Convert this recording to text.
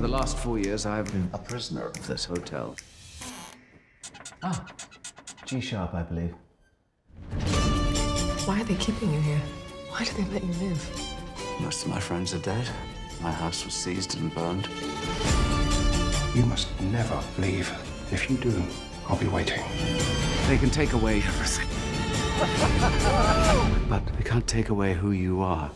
For the last four years, I've been a prisoner of this hotel. Ah, G sharp, I believe. Why are they keeping you here? Why do they let you live? Most of my friends are dead. My house was seized and burned. You must never leave. If you do, I'll be waiting. They can take away everything. but they can't take away who you are.